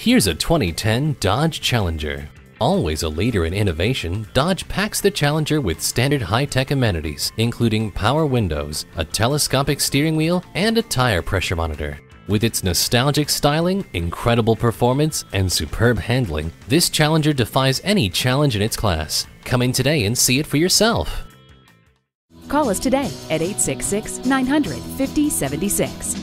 Here's a 2010 Dodge Challenger. Always a leader in innovation, Dodge packs the Challenger with standard high-tech amenities, including power windows, a telescopic steering wheel, and a tire pressure monitor. With its nostalgic styling, incredible performance, and superb handling, this Challenger defies any challenge in its class. Come in today and see it for yourself. Call us today at 866 900 5076.